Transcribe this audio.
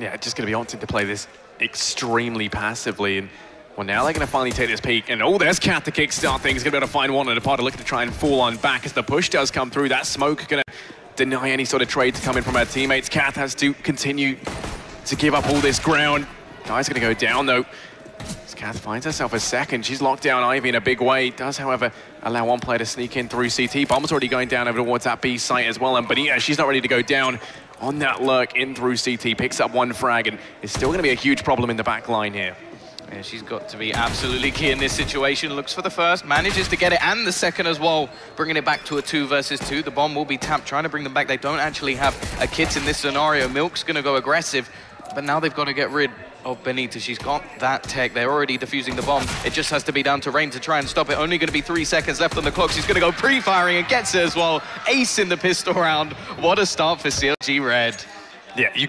Yeah, it's just going to be opting to play this extremely passively. And well, now they're going to finally take this peek. And oh, there's Cat to kickstart things. He's going to be able to find one and a part looking to try and fall on back as the push does come through. That smoke going to deny any sort of trade to come in from her teammates. Kath has to continue to give up all this ground. Guy's going to go down though. As Kath finds herself a second. She's locked down Ivy in a big way. Does, however, allow one player to sneak in through CT. Bomb's already going down over towards that B site as well. And Benita, she's not ready to go down on that lurk in through CT. Picks up one frag and it's still going to be a huge problem in the back line here. Yeah, she's got to be absolutely key in this situation. Looks for the first, manages to get it, and the second as well, bringing it back to a two versus two. The bomb will be tapped, trying to bring them back. They don't actually have a kit in this scenario. Milk's going to go aggressive, but now they've got to get rid of Benita. She's got that Tec. They're already defusing the bomb. It just has to be down to Rain to try and stop it. Only going to be three seconds left on the clock. She's going to go pre-firing and gets it as well. Ace in the pistol round. What a start for CLG Red. Yeah, you can